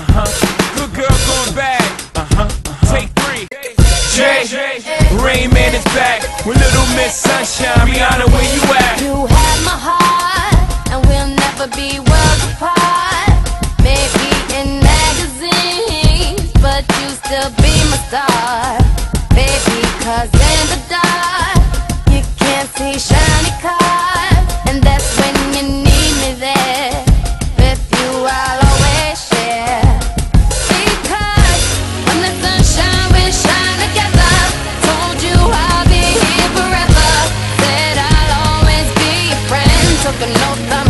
Rihanna, uh huh. Good girl going bad, uh huh. Take three. Jay, Rain Man is back with Little Miss Sunshine. Rihanna, where you at? You have my heart, and we'll never be worlds apart. Maybe in magazines, but you still be my star. Here forever. Said